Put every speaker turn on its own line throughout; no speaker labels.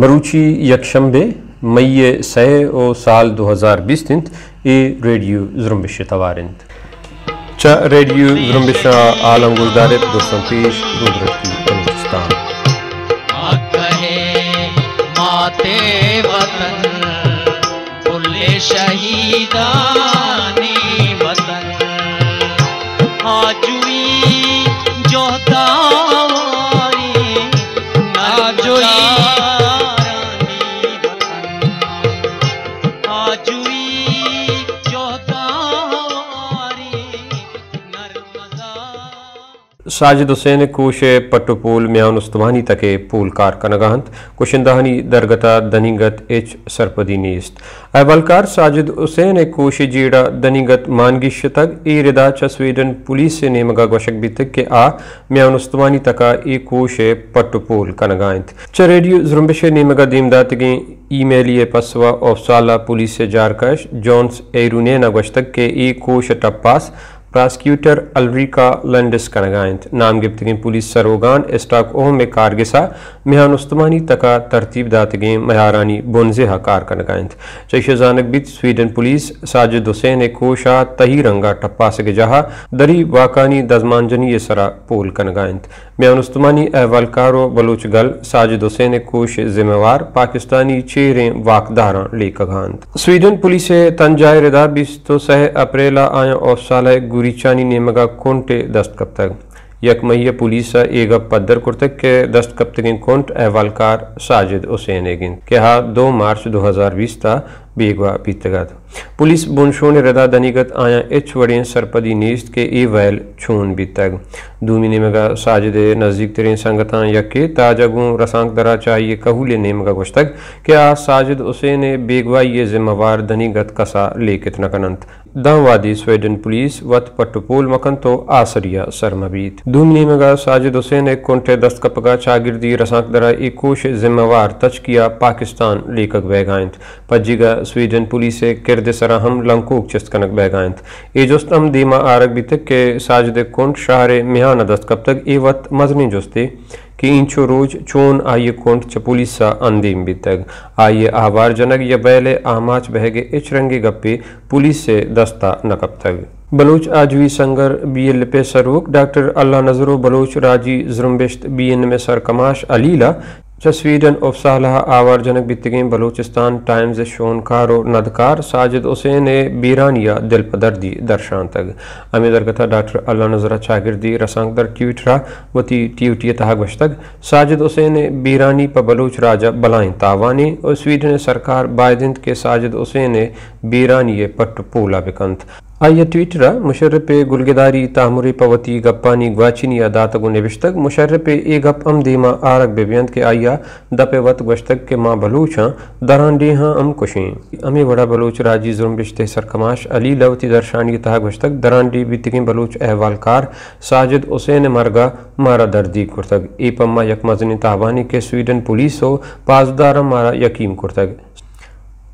बरूची यकशंबे मई से ओ साल 2020 तिंत ए रेडियो जुरम्बिश तवारिंत। च रेडियो जुरम्बिश आलम गुलदारित दोस्तों पेश रुद्रती बलूचिस्तान
माते वतन शहीदानी
साजिद हुसैन कोश पट्टुपूल म्यान उस्तवानी तके पूल कार कनगाहंत। कुशिंदाहनी दरगता दनीगत एच सरपदी नीस्त। अहवलकार साजिद हुसैन कोश जीड़ा दनीगत मानगिश तक ई रिदा च स्वीडन पुलिस से नेमगा गोशक बितक के आ म्यान उस्तवानी तका ई कोश पट्टुपूल कनगाहंत। च रेडियो जुरम्बिश नेमगा दीमदातगी ईमेलिए पसवा ऑफसाला पुलिस से जारकश जॉन्स एरुने नगोशतक के ई कोश टप्पास प्रोसिक्यूटर अलरिका लंडिस कनगायंत नाम गिफ्तगिन पुलिस सरोगान स्टाक ओह में कारगिसा मिहान उस्तमानी तका तरतीब दातगे महारानी बोनजेहा कार कनगायंत चैश जानक बित स्वीडन पुलिस साजिद हुसैन कोशा तही रंगा टप्पा से जहा दरी वाकानी दजमानजनी ये सरा पोल कनगायंत मियान उस्तमानी अहवालकारो बलूच गल साजिद हुसैन कोश जिम्मेवार पाकिस्तानी चेहरे वाकदारा लेकगांत स्वीडन पुलिस तंजाय रिदा बिस्तो सह अप्रैला आया ऑफ़ साल गुरीचानी नेमगा कोंटे दस्तकप्तक यक महिया पुलिस एक पदर कुर्तक के दस्तकप्तगिन कोंट अहवालकार साजिद हुसैन के हा दो मार्च 2020 ता बेगवा बीतगत पुलिस बुनशोन रदा दनीगत आया एच वड़ें सरपदी नीस्त के ए वैल छून बीतग। दूमी नेमगा साजिद नज़दीक तरीन संगता यके ताजगू रसांक दरा चाहिए कहूले नेमगा गुश्तक के आ साजिद हुसैन बेगवा ये जिम्मेवार दनीगत कसा लेकित नकनंत दावादी स्वीडन पुलिस वत पट्टुपोल मकन तो आसरिया सरमबीत दूमी नेमगा साजिद हुसैन कोंटे दस्तकपगा चागिर्दी रसांक दरा एकोश जिम्मेवार तच किया पाकिस्तान लेखक बैगायंत पज्जिगा स्वीडन पुलिस किरद सराहम लंकोक चिस्तकनक बैगायंत एजुस्तम दीमा आरक बितक के साजिद कोंट शहर मिहाना दस्तकप ए वत मजनी जुस्ते कि इंचो रोज चोन आइए कोंट च पुलिस सा अंदीम बितग आइए आवार जनक या बैले आमाच बहगे इच रंगे गप्पे पुलिस से दस्ता नकब तग बलोच आजवी संगर बी एल पे सरोक डॉक्टर अल्लाह नजरो बलोच राज़ी जुरम्बिश्त बी एन में सरकमाश अलीला च स्वीडन ऑफ़ सालह आवार बलूचिस्तान टाइम्स शोनकार और नदकार साजिद हुसैन बीरानिया दिल पदर्दी दर्शान तक अमीदर कथा डॉक्टर अल्लाह नजरा चागिर्दी रसांगदर ट्यूटरा वती ट्यूटी तहग वशतक साजिद हुसैन बीरानी प बलूच राजा बलाइन तावानी और स्वीडन सरकार बायदिंद के साजिद हुसैन बीरानी पट्ट पोला बिकंत। आइए ट्वीटरा, मुशर्रफ गुलगदारी तामुरे पवती गप्पानी ग्वाचिनी अदातगु निविश्तक मुशर्रफ ए गप अम दीमा आरक बेबियंत के आइया, दपे वत गश्तक के माँ बलूच, दरान डे हाँ अम कुशें। अमे बड़ा बलूच राज़ी जुर्म बिश्ते सरकमाश अली लवती दर्शानी तहा गश्तक, दरान डी बितगी बलूच अहवालकार साजिद हुसैन मरगा, मारा दर्दी कुर्तक। ए पम्मा यकमजनी तावानी के स्वीडन पुलिस हो, पासदारा मारा यकीम कुर्तक।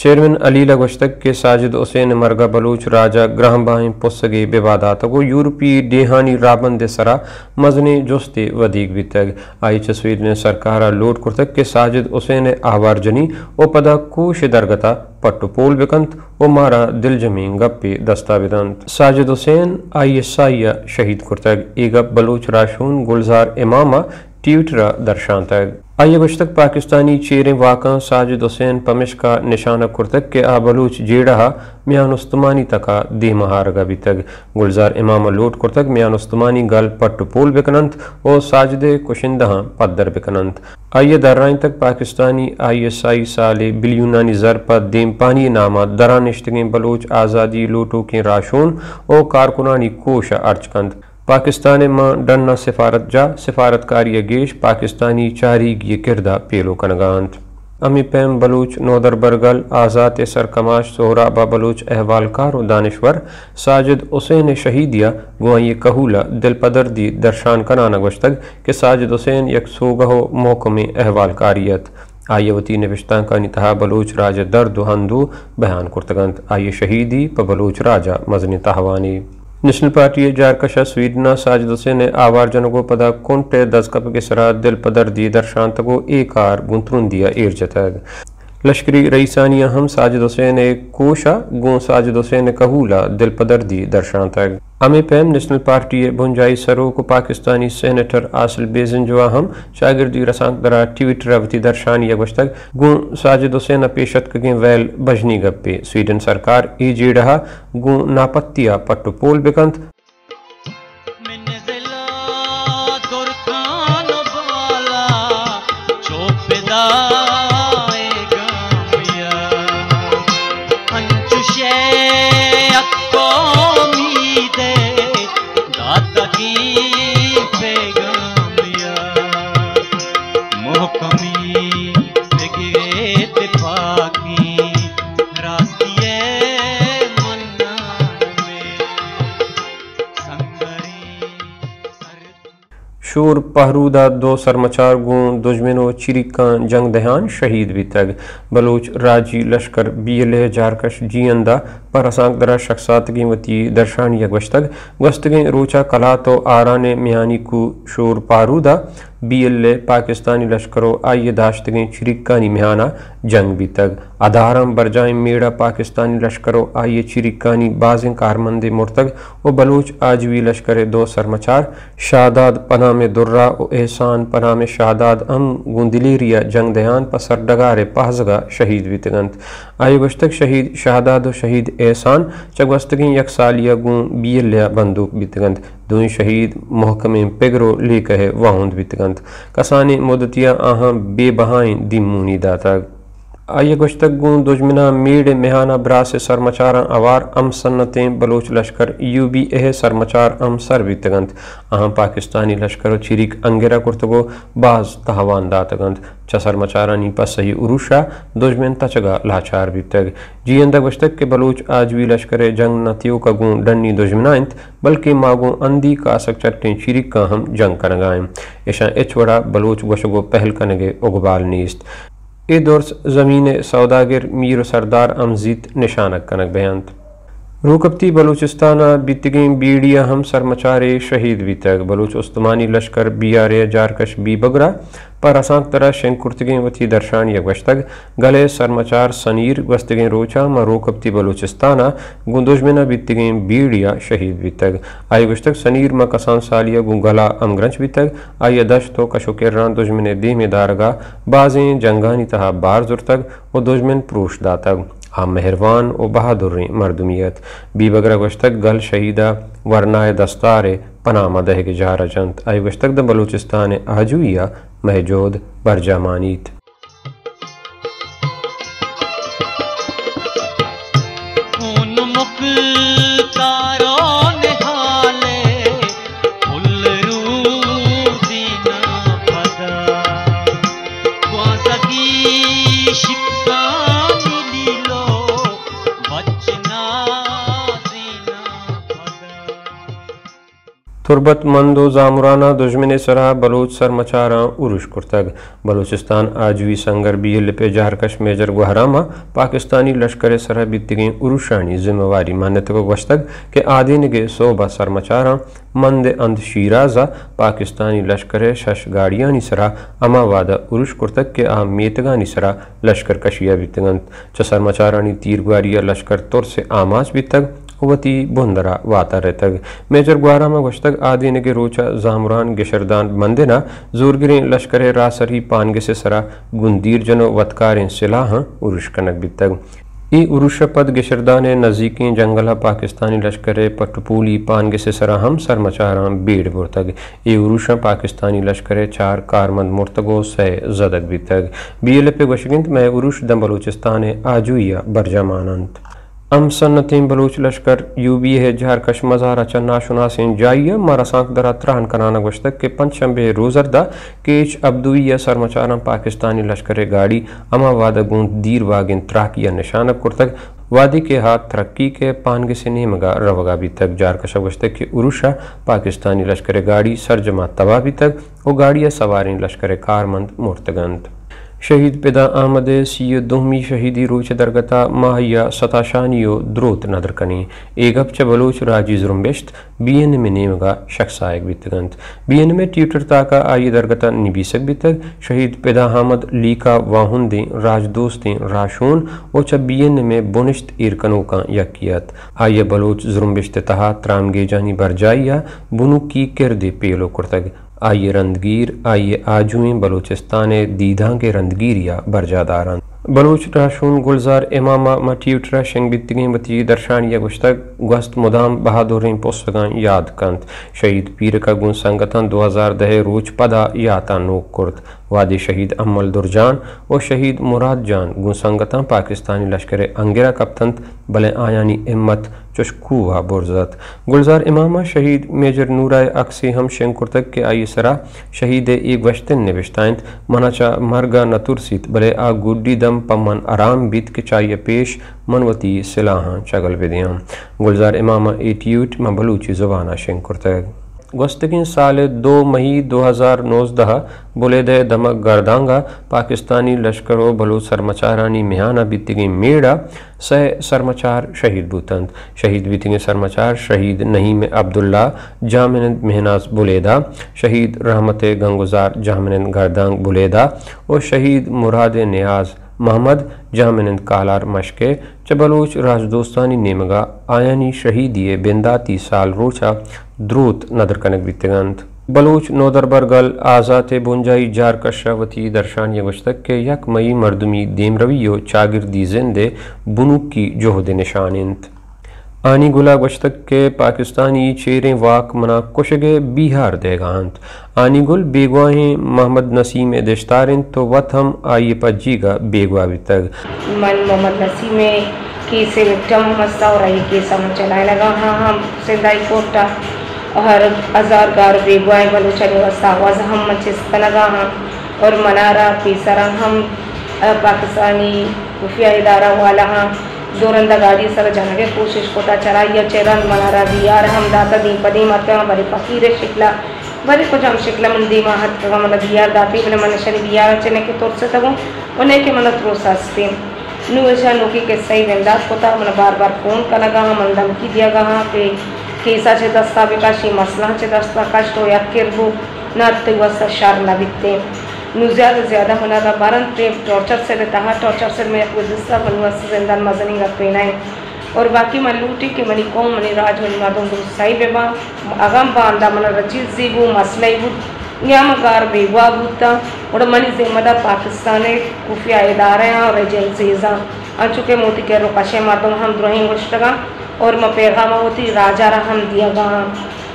चेयरमैन अलीला गुश्तक के साजिद हुसैन मरगा बलूच, राजा ग्राहबाएँ पुसगे विवादात गो यूरोपी डेहानी राबन दे सरा, मजने जुस्ते वदीक बितग। आई तस्वीर ने सरकारा लोट कुर्तक के साजिद हुसैन आवारजनी ओ पदा कोश दरगता, पट्टू पोल बिकंत ओ मारा दिल ज़मीन गप्पे दस्ता बिदंत Sajid Hussain I S I शहीद कुर्तक एगप बलूच राशून गुलजार इमामा ट्यूटरा दर्शांतग आइए बशतक पाकिस्तानी चेरें वाक़ा साजिद हुसैन पमिश का निशाना कुर्तक के आ बलूच जेड़ा मियान उस्तमानी तका दी महारगा भी तक गुलजार इमाम लोट कुर्तक मियान उस्तमानी गल पट पोल बिकनंत और साजिद कुशिंदहा पद्दर बिकनंत। आइए दर्राइन तक पाकिस्तानी आई एस आई साले बिलियूनानी जर पर देम पानी नामा दरानिश्तगें बलोच आज़ादी लोटो के राशोन और कारकुनानी कोश अर्चकंद पाकिस्तान माँ डन्ना सिफारत जा, सिफारतकारी गेश पाकिस्तानी चारी ये किरदा पेलो कनगांत अमी पैम बलूच नोदर बरगल, आज़ाद सरकमाश सोहराबा बलूच अहवालकार और दानश्वर, साजिद हुसैन शहीदिया, गुआई कहूला, दिल पदर दी दर्शान कनाना गश्तग के साजिद हुसैन यक सोगहो मोकम अहवालकारियत आयवती नविश्ता का नितहा बलूच राजा दर्द हंदू बयान कुर्तगंत। आय शहीदी प बलूच राजा मजनी तहवानी। नेशनल पार्टी जारकशा स्वीडना साजिद ने आवार जनगो पदा कुंटे दजकप के सरा दिल पदर दी दर्शांतगो लश्करी रईसानिया हम साजिद हुसैन कोशा, गो साजिद हुसैन कहूला, दिल पदर दी दर्शांतग अमे पैम नेशनल पार्टी भुंजाई सरोक पाकिस्तानी सेनेटर आसिल बेजन जो हम, शागिर्दी रसांक दरा ट्विटर अवधि दर्शान यगुश्तक गु साजिद हुसैन पेशत कगे वैल बजनी गप्पे। स्वीडन सरकार ई जेडहा गु नापत्तिया पट्टु पोल बिकंत। शूर पहरूदा दो सरमचार गूं दुश्मनो चिरिकान जंग दहान शहीद भी तग बलोच राज़ी लश्कर बीएलए जारकश जींदा पर असांक दरा शख्सात की वती दर्शान यगवश्तग वस्तगे रोचा कला तो आराने मियानी कु शूर पारूदा बीएलए पाकिस्तानी लश्करो आइए दाश्तगे चिरिकानी मिहाना जंग भी तग आधारम बरजाए मेड़ा पाकिस्तानी लश्करो आइए चिरिकानी बाजें कारमंदे मुर्तग ओ बलोच आजवी लश्कर दो सरमचार शादाद पना में दुर्रा ओ एहसान पना में शादाद अम गुंदिलेरिया जंग दयान पसर डगारे पहजगा शहीद वितगंत आय गुश्तक शहीद शादाद शहीद एहसान चगवस्तगी यक सालिया गुं बीलिया बंदूक बितगंत दुई शहीद मोहकमे पेगरो ले कहे वाहुंद बितगंत कसाने मुदतिया आहा बेबहाइन दिमूनी दाता। आइए गुश्तक गुं दुश्मना, मीड, मेहाना, ब्रास सरमचारा अवार, अम सन्नतें, बलोच, लश्कर यू बी एह सरमचार अम सर बितगंत अहम पाकिस्तानी लश्कर, चिरिक, अंगेरा, कुर्तगो, बाज, तहवान, दातगंत। चसर मचारानी पस, सही उरुशा दुश्मन, तचगा, लाचार, बितग। जियंदा गुश्तक के बलोच, आज भी लश्कर, जंग नतियों का गुं डन्नी दुश्मनाइंत बल्कि मागो अंदी का असक चट्टें, चिरिक का हम जंग करगाएँ ऐशा एचवड़ा बलोच, गोशगो, पहल कनगे उगबाल, नीस्त। ए दौर ज़मीन सौदागर मीर सरदार अमजीत निशानक कनक बयांत रूकबती बलूचिस्तान बितगें बीडिया हम सरमचारे शहीद भी तक बलूच उस्मानी लश्कर बी आर ए जारकश बी बगरा। पर असांक तरह शेंकुर्तगें वती दर्शान यक वश्तक गले सरमचार सनीर वस्तगें रोचा म रोकबती बलूचिस्ताना। गुंदुजमिना बितगें बीडिया, शहीद भी तक आई वश्तक सनीर म कसान सालिया गुंगला अमग्रंच भी तक आई दश तो कशुकिरान दुजमिन दी में दारगा बाजें जंगानी तहा बार जुर तक वो दुजमिन प्रूश दातक आ मेहरवान व बहादुर रर्दुमियत बी बगर गश्तक गल शहीदा वरनाए दस्तार पनामा दह के जहारा जंत आई गश्तक द बलूचिस्तान आजुया महजोद बरजामानीत। तुरबत मंदो जामुराना दुश्मन सरा बलोच सर मचारा उरुश कुर्तग। बलूचिस्तान आजवी संगर बी लिपे जारकश मेजर गुहरामा। पाकिस्तानी लश्कर सरा बितगी उरुशानी जिम्मेवारी मान्यता को वस्तग के आदिन के सोबा सर मचारा। मंद अंध शीराजा। पाकिस्तानी लश्कर शश गाड़ियानी सरा। अमावादा उर्श कुर्तक के आ मेतगानी सरा। लश्कर कशिया बितगंत चसर मचारानी तीर ग्वारिया लश्कर तुर से आमाज बितग वती बुंदरा वाता रहतग मेजर ग्वारा में गश्तग आदि के रोचा जामरान गिशरदान मंदिना जोरगिरे लश्कर रासरी पानगे से सरा गुंदीर जनो वतकार सिलाह उरुश कनक बितग। ई उरुश पद गिशरदान नज़ीकी जंगला पाकिस्तानी लश्कर पटपूली पानगे से सरा हम सरमचारा बेड़ बुरतग। ई उरुश पाकिस्तानी लश्कर चार कारमंद मुर्तगो से जदक बितग। बीएल पे गशगिंत में उरुश दम बलूचिस्तान आजुया बरजमानंत। अम सन्नतें बलूच लश्कर, यूबी है झारकश मजारा चन्ना शुनासें जाइया मरसांक दरा त्राहन कराना गुश्तक के पंचशंबे रोजरदा केच अब्दुइया सरमचारा पाकिस्तानी लश्कर गाड़ी अमा वादा गूंद दीर वागिन त्राकिया निशानक कुर्तक। वादी के हाथ तरक्की के पानगे से नेमगा रवगा भी तक। जार कशा गुश्तक के उरुशा पाकिस्तानी लश्कर गाड़ी सरजमा तबाह भी तक। और गाड़िया सवारी लश्कर कारमंद मुर्तगंत शहीद पिदा अहमद सी दोहमी शहीदी रोच दरगता माहिया सताशानियो द्रोत नदरकनी च बलोच राज़ी जुरम्बिश्त बीएन में नेमगा शख्सायक बितगंत बीएन में ट्यूटर ताका आई दरगता निबीसक बितग शहीद पिदा अहमद लीका वाहुंदे राजदोस्तें राशून ओ च बीएन में बुनिश्त इरकनों का यकियत। आइए बलोच जुरम्बिश्त तहा त्रामगे जानी बरजाइया बुनु की किरदे पेलो कुर्तग। आइए रंदगीर आइए आजुएँ बलूचिस्तान दीदा के रंदगीर रंदगीरिया बरजादारन बलूच राशून गुलजार इमामा मटीउटरा शंग बितगे बती दर्शानिया गुश्तक गस्त मुदाम बहादुर पोसगा याद कंत। शहीद पीर का गुन संगतन दो हज़ार दह रोज पदा याता नोक कुर्त। वादी शहीद अमल दुरजान और शहीद मुराद जान गुन संगतन पाकिस्तानी लश्कर अंगेरा कप्तंत बले आयानी इम्मत चुशकूवा बुरजत। गुलजार इमामा शहीद मेजर नूराय अक्सी हम शेंकुर्तक के आई सरा। शहीद एक वश्तिन निविश्ताइंत मनाचा मरगा नतुरसित बले आ गुड्डी दम पमन आराम बीत के चाहिए पेश, मनवती सिलाहा चगल विदियाम गुलजार इमामा एटीयूट में बलूची जुबाना शेंकुर्तक गुस्तकिन साल दो मई दो हज़ार नौजदह बुलेद दमक गर्दांगा, पाकिस्तानी लश्करों बलू सरमचारानी मिहाना बीतिगी मेड़ा, सह सरमचार शहीद बूतंद शहीद बीतिगे सरमचार शहीद नहीम अब्दुल्ला जामिनंद मेहनाज बुलेदा, शहीद रहमत गंगुजार जामिनंद गर्दांग बुलेदा, और शहीद मुराद नियाज मोहम्मद जामिनंद कालार मशके चबलोच राजदोस्तानी नेमगा आयानी शहीदी बिंदाती साल रोचा द्रोत नदर कनक बितगंत बलूच नोदरबरगल आज़ात बुंजाई जार कशावती दर्शान यवशतक के यक मई मरदमी देमरवियो चागिरदी जिंदे बुनुक की जोहद निशानिंत आनी गुला गश्तक के पाकिस्तानी चेरें वाक मना कुशगे बिहार देगांत आनी गुल बेगवाहें मोहम्मद नसीम दश्तारिन तो वत हम आइए पज्जीगा बेगवा तक
मन मोहम्मद नसीम की से विक्टम मस्ता और आई केस हम चलाए लगा। हाँ हम सिंदाई कोटा और हज़ार गार बेगवाए बलूचन वस्ता वज हम मचिस्त लगा। हाँ और मनारा पीसरा हम पाकिस्तानी खुफिया इदारा वाला। हाँ दौरंदा गाड़ी सर जाने के कोशिश कोटा चराइया चेरन मनारा बियार हम दाता दी पदी मत बड़े फकीर, शिकला, बड़े कुछ हम शिकला मन दी महत का मतलब बियार दाती बने मन शनि बियार चने के तौर से उन्हें के मन त्रो सस्ते नु ऐसा नुकी के सही वेंदा कोता मन बार बार फ़ोन का लगा मन धमकी दिया गा पे केसा चे दस्ता बेकाशी मसला चे दस्ता कष्ट हो या किरबू ना ते वसा शार ना बिकते नु ज़्यादा ज़्यादा होना था। बारन प्रेम टॉर्चर से रहता है टॉर्चर से मैं गुजस्ता बनवा से ज़िंदा मजनी रख पेना है और बाकी मन लूटी के मनी कौन, मनी राज मनी मादों को सही बेबा अगम बांदा, मन रचित जीबू मसले बु न्यामगार बेवा बुता, और मनी जिम्मेदार पाकिस्तान खुफिया इदारे हैं और एजेंसीज़ अंचुके मोती के रोकाशे मादों हम द्रोही मुश्तगा और म पैगाम होती, राजा रहा हम दिया गा।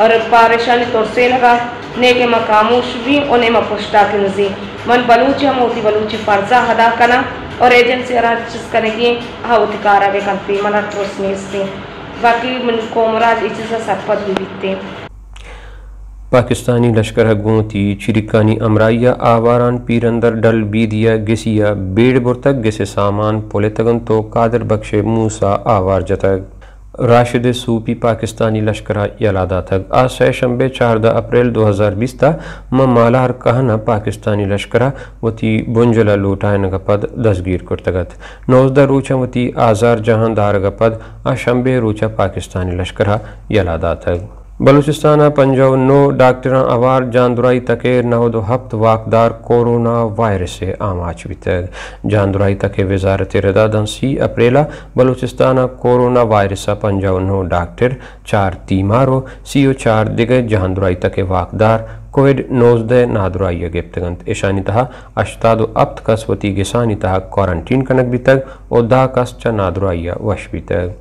और परेशानी तौर से लगा नेके म खामोश भी और ने म पुष्टा किनजी मन बलूची हम होती बलूची फर्जा अदा करना और एजेंसी राज करने की हाँ होती कारा वे कंपनी मन ट्रोस नेस्ते बाकी मन कोमराज इसी सरपत भी बीतते
पाकिस्तानी लश्कर हगूती चिरिकानी अमराइया आवारान पीरंदर डल बीदिया गिसिया बेड़ बुरतक गिसे सामान पोले तगन तो कादर बख्शे मूसा आवार जतक राशिद सूपी पाकिस्तानी लश्कर यलादा तक आज सह शंबे चारदा अप्रैल दो 2020 तक म मालार कहना पाकिस्तानी लश्कर वती बुंजला लूटायन पद दसगीर कुर्तगत। नौजदा रूचा वती आजार जहांदार गपद आ शंबे रूचा पाकिस्तानी लश्कर यलादा तक बलूचिस्तान पंजाब नो डॉक्टर अवार जानदुराई तके नौ दो हफ्त वाकदार कोरोना वायरस से आमाच तक जानदुराई तके वजारत रदादन सी अप्रैला बलूचिस्तान कोरोना वायरस पंजाब नो डॉक्टर चार तीमारो, सीओ चार दिगे जानदुराई तके वाकदार कोविड नोजदे नादुराई गिप्तगंत ईशानी तहा अश्तादो अप्त कसवती गिसानी तहा क्वारंटीन कनक तक और दा कस च नादुराइया वश तक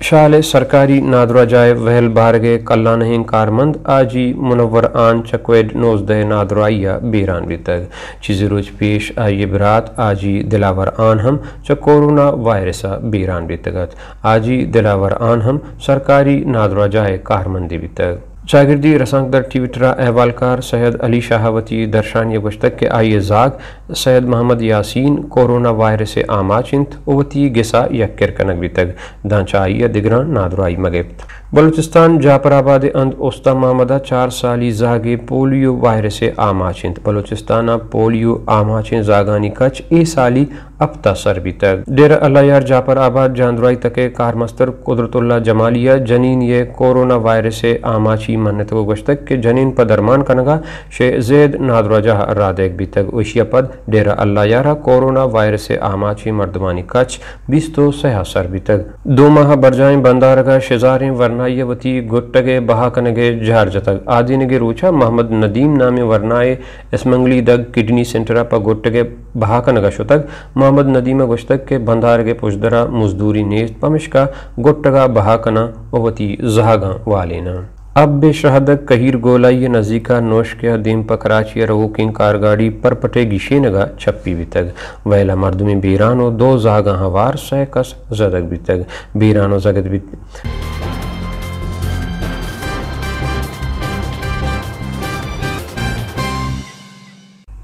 शाल सरकारी नादरा जाय वहल बारगे कल्ला नहीं कारमंद, आजी मुनवर आन चकवेड नोजद नादराइया बेरान भी तक चीज़ रोज पेश आई बरात, आजी दिलावर आन हम च कोरोना वायरसा बेरान भी तगत आजी दिलावर आन हम सरकारी नादरा जाय कारमंदी भी तक शागिर्दी रसांक दर ट्विटरा अहवालकार सैयद अली शाहवती, दर्शान ये गुश्तक के आई जाग, सैयद मोहम्मद यासीन, कोरोना वायरस आमाचिंत ओवती गिसा यक्कर कनक भी तक दांचा आई दिगरान नादराई मगेप्त बलूचिस्तान, जाफराबाद अंद उस्ता मामदा, चार साली जागे पोलियो वायरस आमाचिंत बलूचिस्तान पोलियो आमाचिन जागानी कच, ए साली अब तसर भी तक। डेरा अल्लाह जापर आबाद जांदराई तक कारमस्तर कुदरतुल्ला जमालिया, जनीन ये कोरोना वायरस आमाची मन्नत को गश्तक के जनीन पर दरमान कनगा, शे जैद नादराजा रादेक भी तक। उशिया पद, डेरा अल्लाह यारा कोरोना वायरस आमाची मर्दमानी कच बीस तो सयासर भी तक। दो माह बरजाएँ बंदारगा, शेजारें वरनायवती गुट्टगे बहाकनगे झारजतक आदिनगे रोचा मोहम्मद नदीम नामे वरनाए इसमंगली दग किडनी सेंटरा पर गुट्टगे बहाकनगा शुतक मोहम्मद नदीम गुश्तक के बंधारगे पुशदरा मजदूरी नेज पमिशका गुट्टगा बहाकना ओवती जहागा वालेना। अब बेशहदक कहीर गोलाई नजीका नोश के दीम पर कराची रवो किंग कारगाड़ी पर पटे गिशेनगा छप्पी भी तक वैला मर्दमी बीरानो दो जागा हवार सहकस जदक भी तक बीरानो जगत भी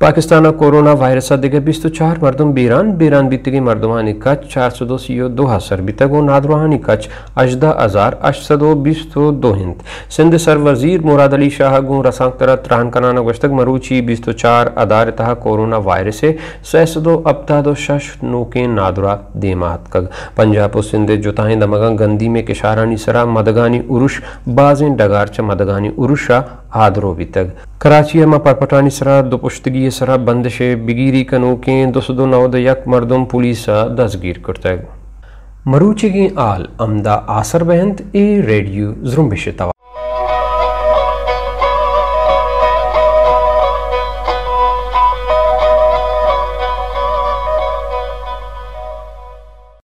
पाकिस्तान कोरोना वायरस दिगे बिस्तु चार मर्दम बीरान बीरान बीतगी मर्दमानी कच चार सौ दो सीओ दो हसर बीतगो नादरुहानी कच अजदा हज़ार अशदो बिस्तु दो हिंद। सिंध सर वज़ीर मुराद अली शाह गु रसांक तरह त्रान कनाना गश्तक मरूची बिस्तु चार अदार तहा कोरोना वायरस सैसदो अब्तादो शश नोके नादरा देमात कग। पंजाब सिंध जुताएँ दमगा, गंदी में किशारानी सरा, मदगानी उरुश, बाजें डगारच मदगानी उरुशा आदरो तक कराची में परपटानी सरा दो पुश्तगी सरा, बंदशे, बिगिरी कनो के दो नवद यक मर्दम पुलिस दसगीर करता मरूची की आल अमदा आसर बहंत ए रेडियो जुम्बिश तवा।